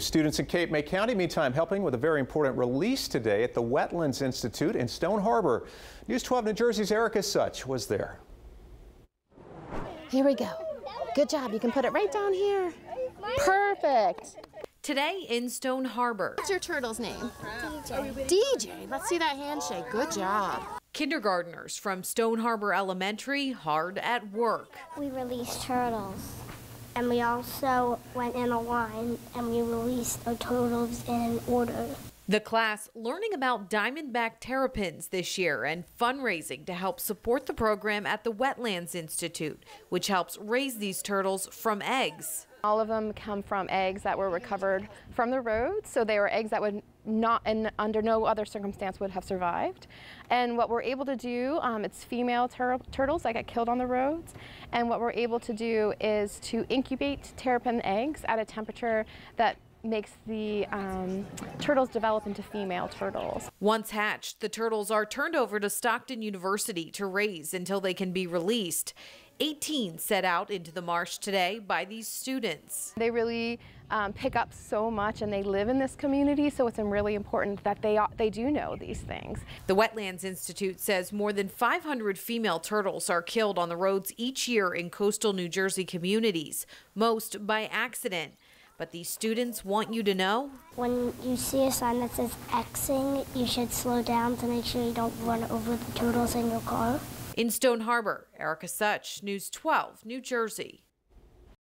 Students in Cape May County, meantime, helping with a very important release today at the Wetlands Institute in Stone Harbor. News 12 New Jersey's Erica Such was there. Here we go. Good job. You can put it right down here. Perfect. Today in Stone Harbor. What's your turtle's name? DJ. DJ. Let's see that handshake. Good job. Kindergartners from Stone Harbor Elementary hard at work. We release turtles. And we also went in a line and we released the turtles in order. The class learning about diamondback terrapins this year and fundraising to help support the program at the Wetlands Institute, which helps raise these turtles from eggs. All of them come from eggs that were recovered from the roads, so they were eggs that would not, and under no other circumstance, would have survived. And what we're able to do, um, it's female tur turtles that get killed on the roads, and what we're able to do is to incubate terrapin eggs at a temperature that makes the um, turtles develop into female turtles. Once hatched, the turtles are turned over to Stockton University to raise until they can be released. 18 set out into the marsh today by these students. They really um, pick up so much and they live in this community, so it's really important that they, they do know these things. The Wetlands Institute says more than 500 female turtles are killed on the roads each year in coastal New Jersey communities, most by accident. But these students want you to know when you see a sign that says Xing, you should slow down to make sure you don't run over the turtles in your car. In Stone Harbor, Erica Such, News 12, New Jersey.